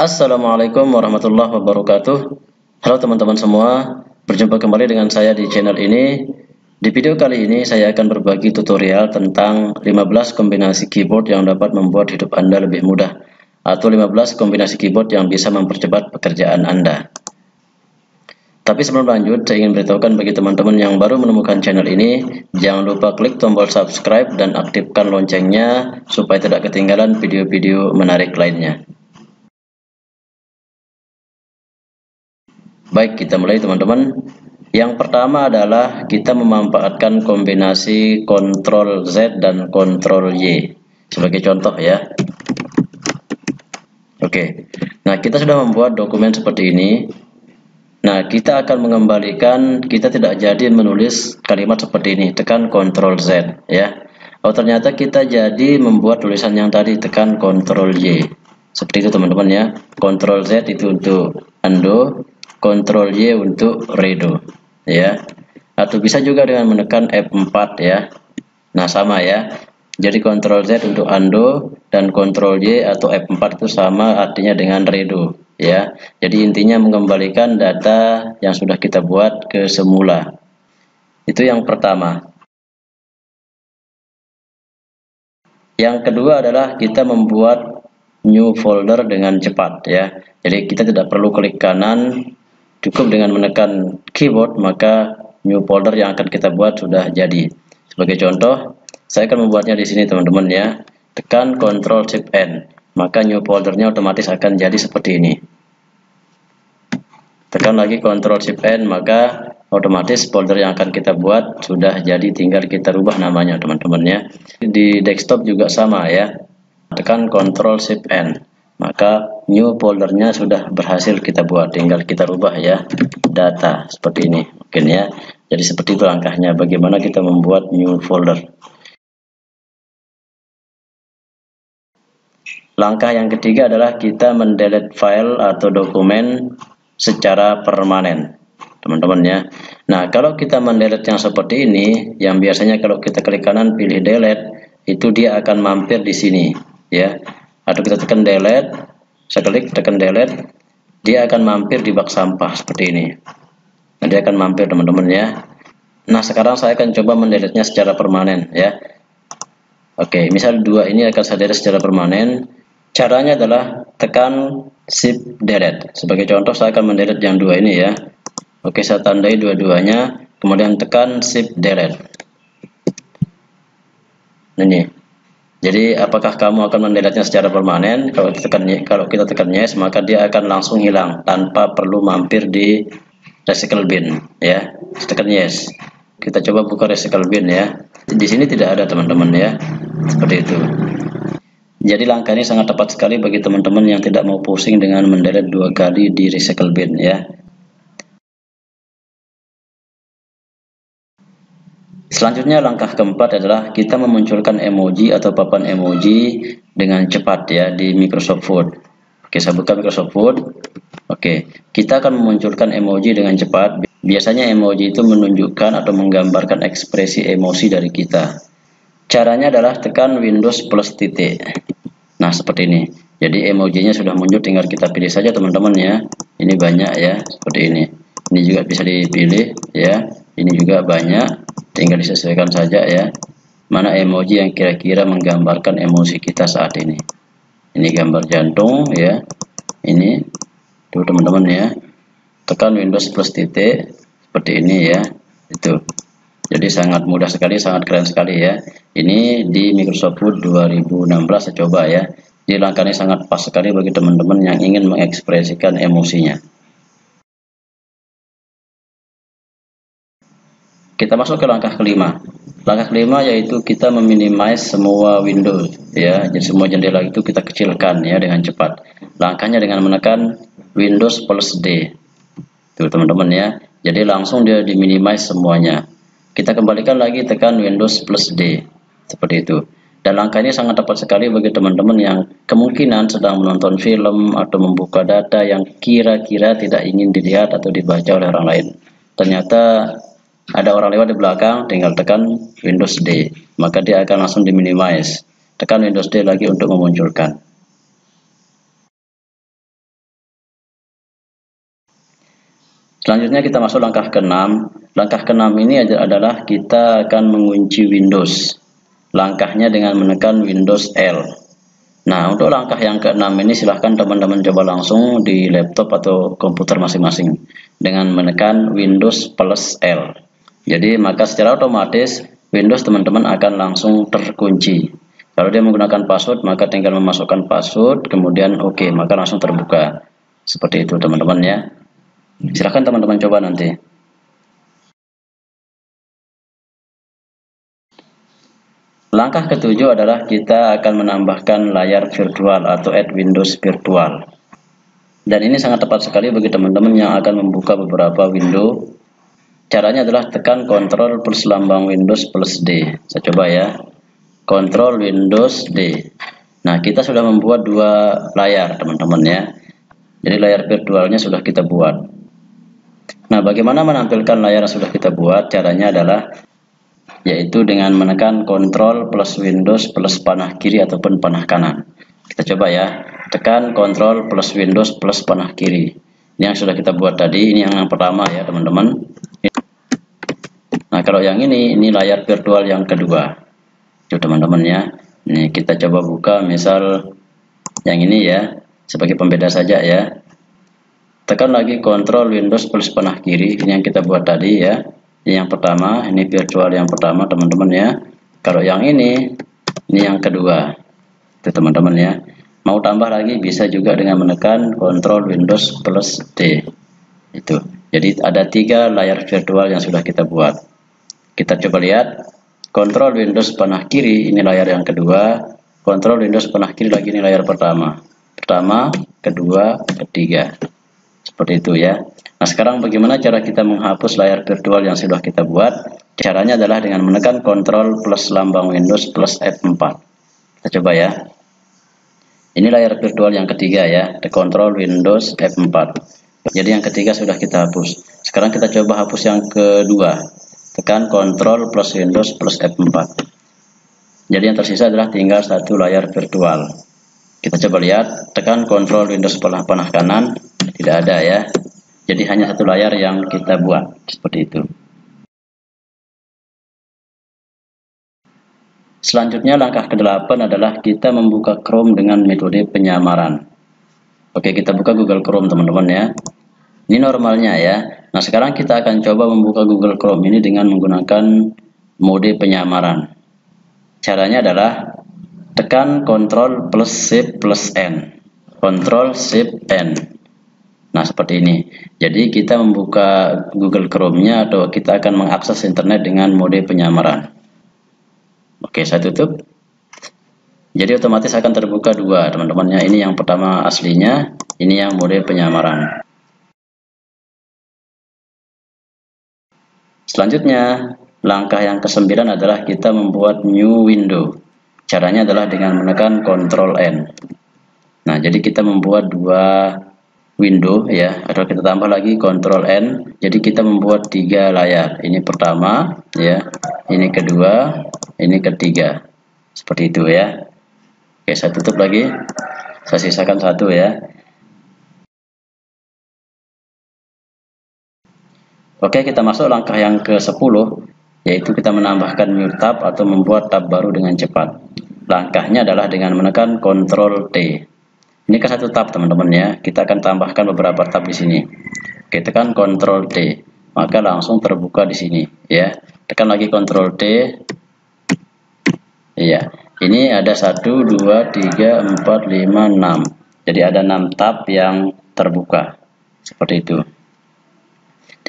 Assalamualaikum warahmatullahi wabarakatuh. Halo teman-teman semua Berjumpa kembali dengan saya di channel ini. Di video kali ini saya akan berbagi tutorial tentang 15 kombinasi keyboard yang dapat membuat hidup Anda lebih mudah Atau 15 kombinasi keyboard yang bisa mempercepat pekerjaan Anda. Tapi sebelum lanjut, saya ingin beritahukan bagi teman-teman yang baru menemukan channel ini, jangan lupa klik tombol subscribe dan aktifkan loncengnya supaya tidak ketinggalan video-video menarik lainnya. Baik, kita mulai teman-teman. Yang pertama adalah kita memanfaatkan kombinasi Ctrl Z dan Ctrl Y. Sebagai contoh ya. Oke. Nah, kita sudah membuat dokumen seperti ini. Nah, kita akan mengembalikan kita tidak jadi menulis kalimat seperti ini. Tekan Ctrl Z ya. Oh, ternyata kita jadi membuat tulisan yang tadi tekan Ctrl Y. Seperti itu teman-teman ya. Ctrl Z itu untuk undo, Ctrl Y untuk redo ya. Atau bisa juga dengan menekan F4 ya. Nah sama ya. Jadi Ctrl Z untuk undo dan Ctrl Y atau F4 itu sama artinya dengan redo ya. Jadi intinya mengembalikan data yang sudah kita buat ke semula. Itu yang pertama. Yang kedua adalah kita membuat new folder dengan cepat ya. Jadi kita tidak perlu klik kanan Cukup dengan menekan keyboard maka new folder yang akan kita buat sudah jadi. Sebagai contoh, saya akan membuatnya di sini teman-teman ya. Tekan Ctrl Shift N, maka new foldernya otomatis akan jadi seperti ini. Tekan lagi Ctrl Shift N, maka otomatis folder yang akan kita buat sudah jadi tinggal kita rubah namanya teman-teman ya. Di desktop juga sama ya. Tekan Ctrl Shift N maka new foldernya sudah berhasil kita buat. Tinggal kita rubah ya data seperti ini mungkin ya. Jadi seperti itu langkahnya bagaimana kita membuat new folder. Langkah yang ketiga adalah kita mendelete file atau dokumen secara permanen. Teman-teman ya. Nah kalau kita mendelete yang seperti ini yang biasanya kalau kita klik kanan pilih delete itu dia akan mampir di sini ya atau kita tekan delete saya klik tekan delete dia akan mampir di bak sampah seperti ini. Nah, dia akan mampir teman-teman ya. Nah sekarang saya akan coba mendelete nya secara permanen ya. Oke misal dua ini akan saya delete secara permanen. Caranya adalah tekan shift delete. Sebagai contoh saya akan mendelete yang dua ini ya. Oke saya tandai dua-duanya kemudian tekan shift delete. Ini jadi apakah kamu akan mendeletnya secara permanen? Kalau kita tekan kalau kita tekan yes, maka dia akan langsung hilang tanpa perlu mampir di recycle bin, ya. Tekan yes. Kita coba buka recycle bin ya. Di sini tidak ada teman-teman ya. Seperti itu. Jadi langkah ini sangat tepat sekali bagi teman-teman yang tidak mau pusing dengan mendelete dua kali di recycle bin ya. Selanjutnya langkah keempat adalah kita memunculkan emoji atau papan emoji dengan cepat ya di Microsoft Word. Oke, saya buka Microsoft Word. Oke, kita akan memunculkan emoji dengan cepat. Biasanya emoji itu menunjukkan atau menggambarkan ekspresi emosi dari kita. Caranya adalah tekan Windows plus titik. Nah, seperti ini. Jadi emojinya sudah muncul, tinggal kita pilih saja teman-teman ya. Ini banyak ya, seperti ini. Ini juga bisa dipilih ya. Ini juga banyak tinggal disesuaikan saja ya. Mana emoji yang kira-kira menggambarkan emosi kita saat ini. Ini gambar jantung ya. Ini tuh teman-teman ya. Tekan Windows plus titik seperti ini ya. Itu. Jadi sangat mudah sekali sangat keren sekali ya. Ini di Microsoft Word 2016 saya coba ya. Jadi langkah ini sangat pas sekali bagi teman-teman yang ingin mengekspresikan emosinya Kita masuk ke langkah kelima. Langkah kelima yaitu kita meminimize semua window ya. Jadi semua jendela itu kita kecilkan ya dengan cepat. Langkahnya dengan menekan Windows plus D. Tuh teman-teman ya. Jadi langsung dia diminimize semuanya. Kita kembalikan lagi tekan Windows plus D. Seperti itu. Dan langkah ini sangat tepat sekali bagi teman-teman yang kemungkinan sedang menonton film atau membuka data yang kira-kira tidak ingin dilihat atau dibaca oleh orang lain. Ternyata ada orang lewat di belakang tinggal tekan Windows D maka dia akan langsung diminimize. Tekan Windows D lagi untuk memunculkan. Selanjutnya kita masuk langkah ke-6. langkah ke-6 ini adalah kita akan mengunci Windows. Langkahnya dengan menekan Windows L. Nah untuk langkah yang keenam ini silahkan teman-teman coba langsung di laptop atau komputer masing-masing dengan menekan Windows plus L. Jadi, maka secara otomatis Windows teman-teman akan langsung terkunci. Kalau dia menggunakan password, maka tinggal memasukkan password, kemudian oke, okay, maka langsung terbuka. Seperti itu teman-teman ya. Silahkan teman-teman coba nanti. Langkah ketujuh adalah kita akan menambahkan layar virtual atau add Windows virtual. Dan ini sangat tepat sekali bagi teman-teman yang akan membuka beberapa window. Caranya adalah tekan Ctrl plus lambang Windows plus D. Saya coba ya. Ctrl Windows D. Nah, kita sudah membuat dua layar, teman-teman ya. Jadi layar virtualnya sudah kita buat. Nah, bagaimana menampilkan layar yang sudah kita buat? Caranya adalah yaitu dengan menekan Ctrl plus Windows plus panah kiri ataupun panah kanan. Kita coba ya. Tekan Ctrl plus Windows plus panah kiri. Ini yang sudah kita buat tadi, ini yang pertama ya, teman-teman. Kalau yang ini, ini layar virtual yang kedua. Itu teman-teman ya. Ini kita coba buka misal yang ini ya sebagai pembeda saja ya. Tekan lagi Ctrl Windows plus panah kiri ini yang kita buat tadi ya. Ini yang pertama ini virtual yang pertama teman-teman ya. Kalau yang ini ini yang kedua. Itu teman-teman ya. Mau tambah lagi bisa juga dengan menekan Ctrl Windows plus D. Itu. Jadi ada tiga layar virtual yang sudah kita buat kita coba lihat Kontrol Windows panah kiri, ini layar yang kedua. Kontrol Windows panah kiri lagi, ini layar pertama. Pertama, kedua, ketiga. Seperti itu ya. Nah sekarang bagaimana cara kita menghapus layar virtual yang sudah kita buat? Caranya adalah dengan menekan Kontrol plus lambang Windows plus F4. Kita coba ya. Ini layar virtual yang ketiga ya. Kontrol Windows F4. Jadi yang ketiga sudah kita hapus. Sekarang kita coba hapus yang kedua tekan Ctrl plus Windows plus F4 jadi yang tersisa adalah tinggal satu layar virtual kita coba lihat tekan Ctrl Windows panah panah kanan tidak ada ya jadi hanya satu layar yang kita buat seperti itu Selanjutnya langkah ke-8 adalah kita membuka Chrome dengan metode penyamaran. Oke, kita buka Google Chrome teman-teman ya. Ini normalnya ya. Nah, sekarang kita akan coba membuka Google Chrome ini dengan menggunakan mode penyamaran. Caranya adalah tekan Ctrl plus Shift plus N. Ctrl Shift N. Nah, seperti ini. Jadi, kita membuka Google Chrome-nya atau kita akan mengakses internet dengan mode penyamaran. Oke, saya tutup. Jadi otomatis akan terbuka dua teman-temannya. Ini yang pertama aslinya, ini yang mode penyamaran. Selanjutnya, langkah yang kesembilan adalah kita membuat new window. Caranya adalah dengan menekan Ctrl N. Nah, jadi kita membuat dua window ya, atau kita tambah lagi Ctrl N. Jadi kita membuat tiga layar. Ini pertama, ya, ini kedua, ini ketiga. Seperti itu ya. Oke, saya tutup lagi. Saya sisakan satu ya. Oke, kita masuk langkah yang ke-10, yaitu kita menambahkan new tab atau membuat tab baru dengan cepat. Langkahnya adalah dengan menekan Ctrl T. Ini ke satu tab, teman-teman ya. Kita akan tambahkan beberapa tab di sini. Oke, tekan Ctrl T, maka langsung terbuka di sini, ya. Tekan lagi Ctrl T. Iya. Ini ada 1 2 3 4 5 6. Jadi ada 6 tab yang terbuka. Seperti itu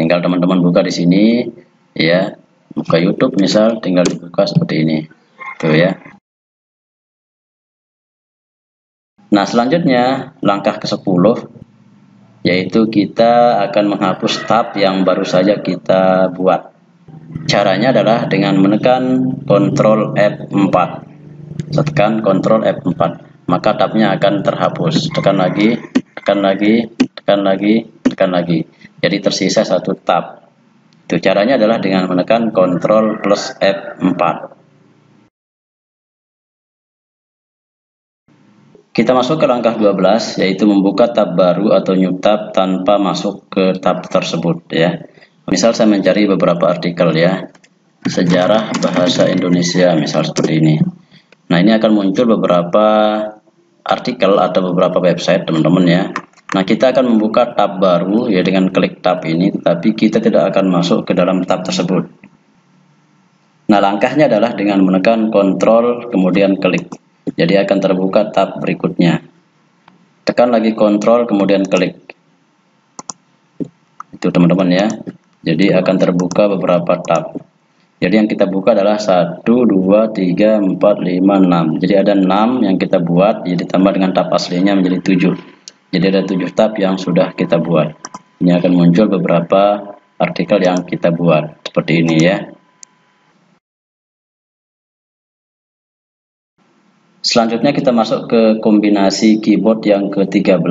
tinggal teman-teman buka di sini ya. Buka YouTube misal tinggal dibuka seperti ini. Tuh ya. Nah selanjutnya langkah ke 10 yaitu kita akan menghapus tab yang baru saja kita buat. Caranya adalah dengan menekan Ctrl F4 tekan Ctrl F4 maka tabnya akan terhapus. Tekan lagi tekan lagi tekan lagi tekan lagi jadi tersisa satu tab. Itu caranya adalah dengan menekan Ctrl plus F4. Kita masuk ke langkah 12 yaitu membuka tab baru atau new tab tanpa masuk ke tab tersebut ya. Misal saya mencari beberapa artikel ya. Sejarah bahasa Indonesia misal seperti ini. Nah, ini akan muncul beberapa artikel atau beberapa website teman-teman ya. Nah, kita akan membuka tab baru ya dengan klik tab ini, tetapi kita tidak akan masuk ke dalam tab tersebut. Nah, langkahnya adalah dengan menekan kontrol kemudian klik. Jadi akan terbuka tab berikutnya. Tekan lagi kontrol kemudian klik. Itu teman-teman ya. Jadi akan terbuka beberapa tab. Jadi yang kita buka adalah 1, 2, 3, 4, 5, 6. Jadi ada 6 yang kita buat, jadi ditambah dengan tab aslinya menjadi 7. Jadi ada 7 tab yang sudah kita buat. Ini akan muncul beberapa artikel yang kita buat. Seperti ini ya. Selanjutnya kita masuk ke kombinasi keyboard yang ke-13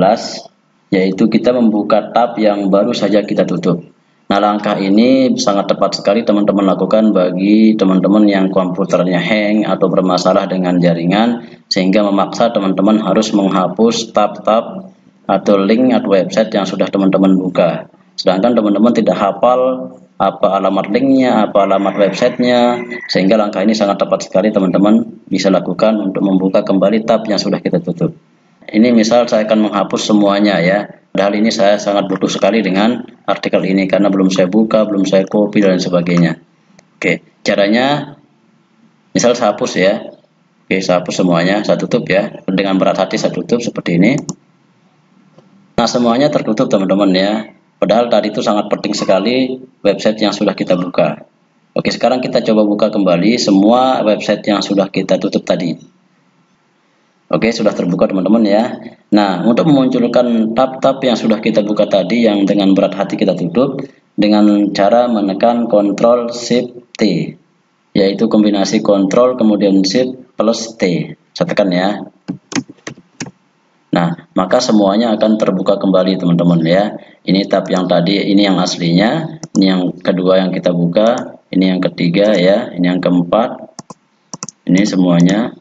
yaitu kita membuka tab yang baru saja kita tutup. Nah, langkah ini sangat tepat sekali teman-teman lakukan bagi teman-teman yang komputernya hang atau bermasalah dengan jaringan sehingga memaksa teman-teman harus menghapus tab-tab atau link atau website yang sudah teman-teman buka. Sedangkan teman-teman tidak hafal apa alamat linknya, apa alamat websitenya, sehingga langkah ini sangat tepat sekali teman-teman bisa lakukan untuk membuka kembali tab yang sudah kita tutup. Ini misal saya akan menghapus semuanya ya, padahal ini saya sangat butuh sekali dengan artikel ini karena belum saya buka, belum saya copy dan sebagainya. Oke, caranya misal saya hapus ya, oke saya hapus semuanya, saya tutup ya, dengan berat hati saya tutup seperti ini. Nah semuanya tertutup teman-teman ya, Padahal tadi itu sangat penting sekali website yang sudah kita buka. Oke, sekarang kita coba buka kembali semua website yang sudah kita tutup tadi. Oke, sudah terbuka teman-teman ya. Nah, untuk memunculkan tab-tab yang sudah kita buka tadi yang dengan berat hati kita tutup dengan cara menekan Ctrl Shift T, yaitu kombinasi Ctrl kemudian Shift plus T. Saya tekan ya. Nah, maka semuanya akan terbuka kembali teman-teman ya. Ini tab yang tadi, ini yang aslinya, ini yang kedua yang kita buka, ini yang ketiga ya, ini yang keempat, ini semuanya.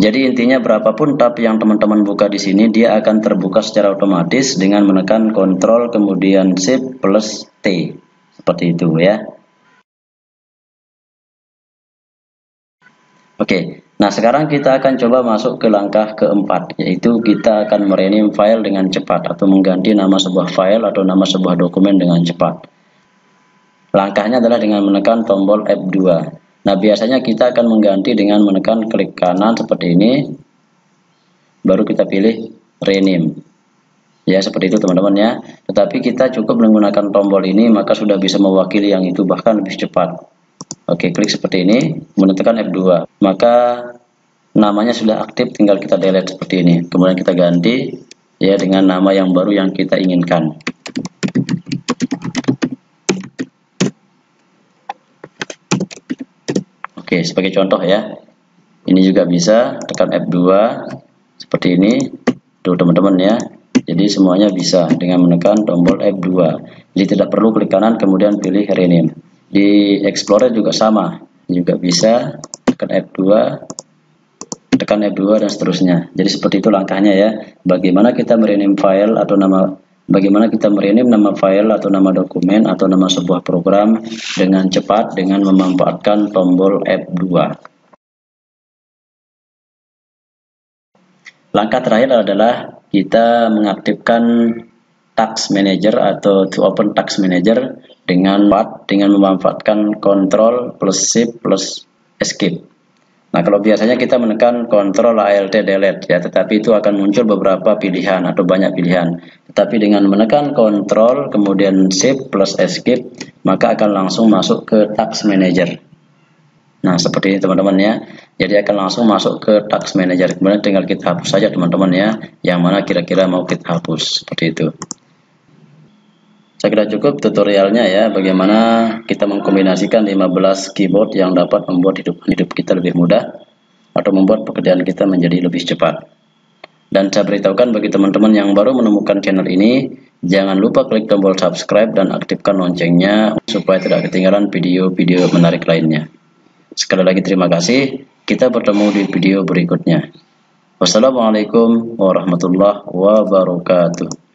Jadi intinya berapapun tab yang teman-teman buka di sini, dia akan terbuka secara otomatis dengan menekan Ctrl kemudian Shift plus T, seperti itu ya. Oke, Nah, sekarang kita akan coba masuk ke langkah keempat, yaitu kita akan merename file dengan cepat atau mengganti nama sebuah file atau nama sebuah dokumen dengan cepat. Langkahnya adalah dengan menekan tombol F2. Nah, biasanya kita akan mengganti dengan menekan klik kanan seperti ini, baru kita pilih rename. Ya, seperti itu teman-teman ya. Tetapi kita cukup menggunakan tombol ini, maka sudah bisa mewakili yang itu bahkan lebih cepat. Oke, klik seperti ini, kemudian tekan F2. Maka namanya sudah aktif, tinggal kita delete seperti ini. Kemudian kita ganti ya dengan nama yang baru yang kita inginkan. Oke, sebagai contoh ya. Ini juga bisa tekan F2 seperti ini. Tuh teman-teman ya. Jadi semuanya bisa dengan menekan tombol F2. Jadi tidak perlu klik kanan kemudian pilih rename di Explorer juga sama. Juga bisa tekan F2 tekan F2 dan seterusnya. Jadi seperti itu langkahnya ya. Bagaimana kita merename file atau nama bagaimana kita merename nama file atau nama dokumen atau nama sebuah program dengan cepat dengan memanfaatkan tombol F2 langkah terakhir adalah kita mengaktifkan Task Manager atau to open Task Manager dengan dengan memanfaatkan Ctrl plus Shift plus Escape. Nah, kalau biasanya kita menekan Ctrl Alt Delete ya, tetapi itu akan muncul beberapa pilihan atau banyak pilihan. Tetapi dengan menekan Ctrl kemudian Shift plus Escape, maka akan langsung masuk ke Task Manager. Nah, seperti ini teman-teman ya. Jadi akan langsung masuk ke Task Manager. Kemudian tinggal kita hapus saja teman-teman ya, yang mana kira-kira mau kita hapus seperti itu. Saya kira cukup tutorialnya ya bagaimana kita mengkombinasikan 15 keyboard yang dapat membuat hidup hidup kita lebih mudah atau membuat pekerjaan kita menjadi lebih cepat. Dan saya beritahukan bagi teman-teman yang baru menemukan channel ini, jangan lupa klik tombol subscribe dan aktifkan loncengnya supaya tidak ketinggalan video-video menarik lainnya. Sekali lagi terima kasih, kita bertemu di video berikutnya. Wassalamualaikum warahmatullahi wabarakatuh.